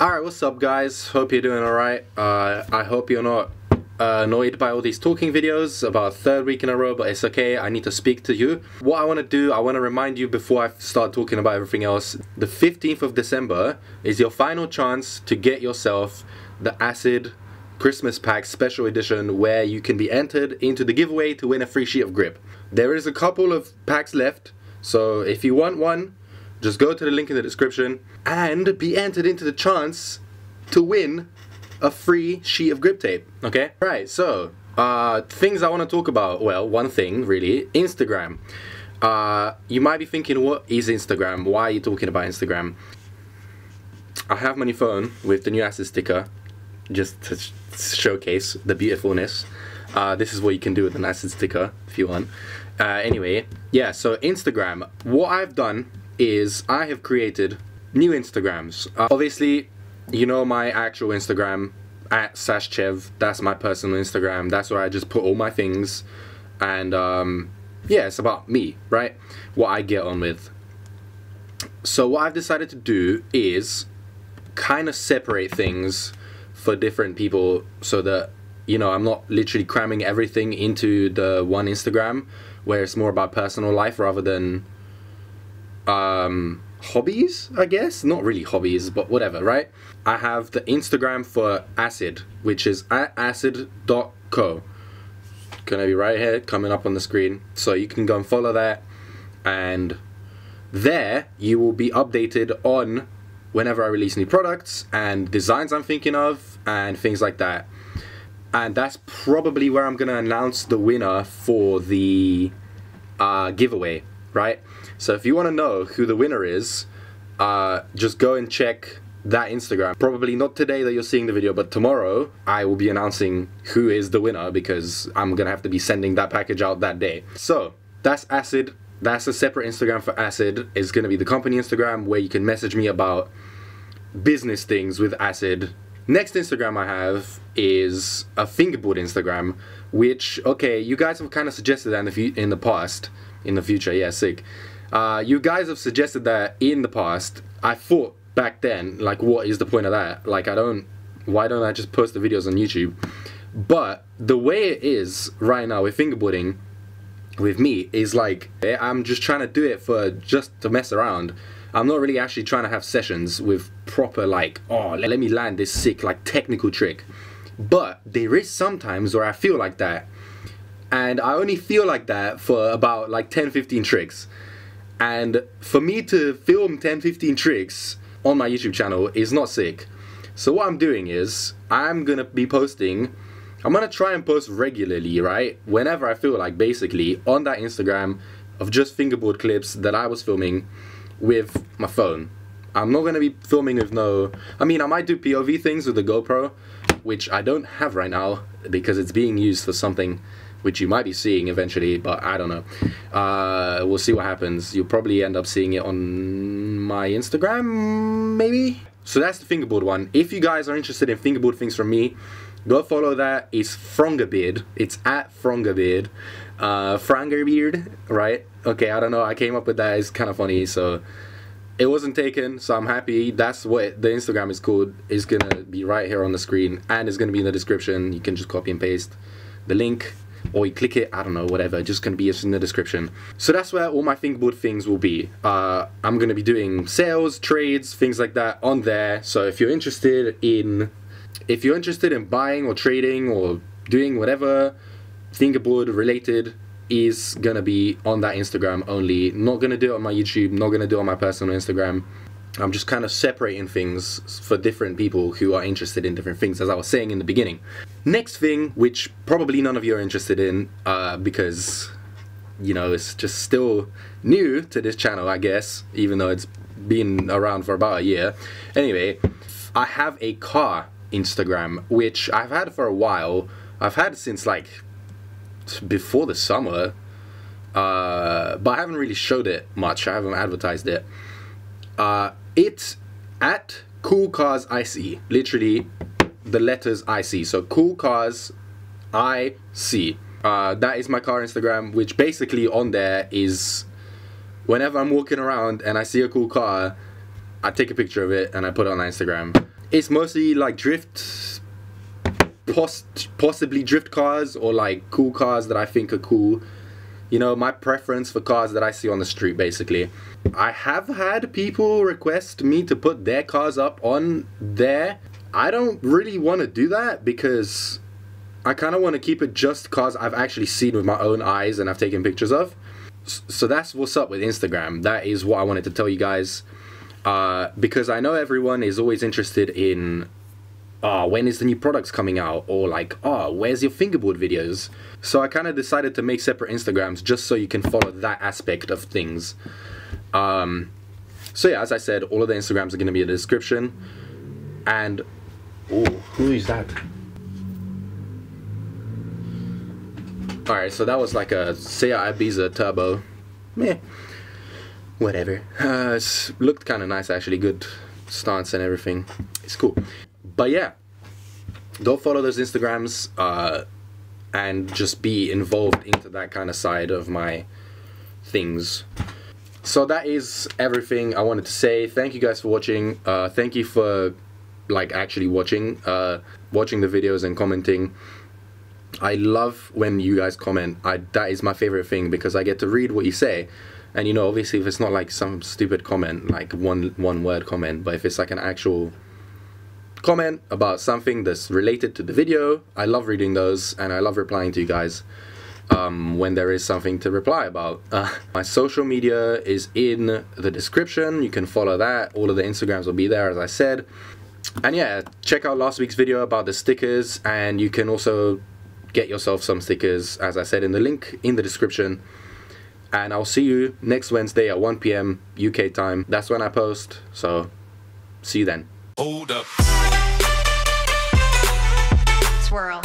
Alright, what's up guys? Hope you're doing alright. Uh, I hope you're not uh, annoyed by all these talking videos about third week in a row, but it's okay. I need to speak to you. What I want to do, I want to remind you before I start talking about everything else. The 15th of December is your final chance to get yourself the ASID Christmas Pack Special Edition where you can be entered into the giveaway to win a free sheet of grip. There is a couple of packs left, so if you want one, just go to the link in the description and be entered into the chance to win a free sheet of grip tape. Okay? Right, so uh, things I want to talk about. Well, one thing really Instagram. Uh, you might be thinking, what is Instagram? Why are you talking about Instagram? I have my new phone with the new ASID sticker just to sh showcase the beautifulness. Uh, this is what you can do with an ASID sticker if you want. Uh, anyway, yeah, so Instagram. What I've done is I have created new Instagrams. Uh, obviously, you know my actual Instagram at Sashchev. That's my personal Instagram. That's where I just put all my things, and um, yeah, it's about me, right? What I get on with. So what I've decided to do is kind of separate things for different people, so that you know I'm not literally cramming everything into the one Instagram, where it's more about personal life rather than um, hobbies, I guess. Not really hobbies, but whatever, right? I have the Instagram for ASID, which is at asid.co. Gonna be right here, coming up on the screen. So you can go and follow that. And there you will be updated on whenever I release new products and designs I'm thinking of and things like that. And that's probably where I'm gonna announce the winner for the uh, giveaway, right? So if you want to know who the winner is, uh, just go and check that Instagram. Probably not today that you're seeing the video, but tomorrow I will be announcing who is the winner because I'm gonna have to be sending that package out that day. So that's ASID. That's a separate Instagram for ASID. It's gonna be the company Instagram where you can message me about business things with ASID. Next Instagram I have is a fingerboard Instagram, which okay, you guys have kind of suggested that in the in the past, in the future. Yeah, sick. Uh, you guys have suggested that in the past. I thought back then, like, what is the point of that? Like, I don't. Why don't I just post the videos on YouTube? But the way it is right now with fingerboarding, with me, is like I'm just trying to do it for just to mess around. I'm not really actually trying to have sessions with proper like, oh, let me land this sick like technical trick. But there is sometimes where I feel like that. And I only feel like that for about like 10 15 tricks. And for me to film 10 15 tricks on my YouTube channel is not sick. So what I'm doing is I'm gonna be posting I'm gonna try and post regularly, right? Whenever I feel like basically on that Instagram of just fingerboard clips that I was filming with my phone. I'm not gonna be filming with no I mean I might do POV things with the GoPro, which I don't have right now because it's being used for something which you might be seeing eventually, but I don't know. Uh, we'll see what happens. You'll probably end up seeing it on my Instagram, maybe? So that's the fingerboard one. If you guys are interested in fingerboard things from me, go follow that. It's Frongerbeard. It's at Frongerbeard. Uh, Frangerbeard, right? Okay, I don't know. I came up with that. It's kind of funny, so it wasn't taken so i'm happy that's what the instagram is called It's gonna be right here on the screen and it's gonna be in the description you can just copy and paste the link or you click it, I don't know, whatever, just gonna be in the description. So that's where all my fingerboard things will be. Uh, I'm gonna be doing sales, trades, things like that on there. So if you're interested in, if you're interested in buying or trading or doing whatever fingerboard related is gonna be on that Instagram only. Not gonna do it on my YouTube, not gonna do it on my personal Instagram. I'm just kind of separating things for different people who are interested in different things, as I was saying in the beginning. Next thing, which probably none of you are interested in, uh, because, you know, it's just still new to this channel, I guess, even though it's been around for about a year. Anyway, I have a car Instagram, which I've had for a while. I've had since like before the summer, uh, but I haven't really showed it much. I haven't advertised it. Uh, it's at Cool Cars IC. Literally, the letters IC. So Cool Cars IC. Uh, that is my car Instagram, which basically on there is whenever I'm walking around and I see a cool car, I take a picture of it and I put it on Instagram. It's mostly like drift, poss- possibly drift cars or like cool cars that I think are cool. You know, my preference for cars that I see on the street, basically. I have had people request me to put their cars up on there. I don't really want to do that because I kind of want to keep it just cars I've actually seen with my own eyes and I've taken pictures of. So that's what's up with Instagram. That is what I wanted to tell you guys. Uh, because I know everyone is always interested in oh, when is the new products coming out? Or like, oh, where's your fingerboard videos? So I kind of decided to make separate Instagrams just so you can follow that aspect of things. Um, so yeah, as I said, all of the Instagrams are going to be in the description. And, oh, who is that? Alright, so that was like a Seat Ibiza Turbo. Meh. Whatever. Uh, it's looked kind of nice actually, good stance and everything. It's cool. But yeah, don't follow those Instagrams uh, and just be involved into that kind of side of my things. So that is everything I wanted to say. Thank you guys for watching. Uh, thank you for like actually watching, uh, watching the videos and commenting. I love when you guys comment. I that is my favorite thing because I get to read what you say. And you know, obviously if it's not like some stupid comment, like one one word comment, but if it's like an actual comment about something that's related to the video, I love reading those and I love replying to you guys um, when there is something to reply about. Uh, my social media is in the description. You can follow that. All of the Instagrams will be there as I said. And yeah, check out last week's video about the stickers and you can also get yourself some stickers, as I said in the link in the description. And I'll see you next Wednesday at 1 p.m. UK time. That's when I post. So see you then. Hold up. Swirl.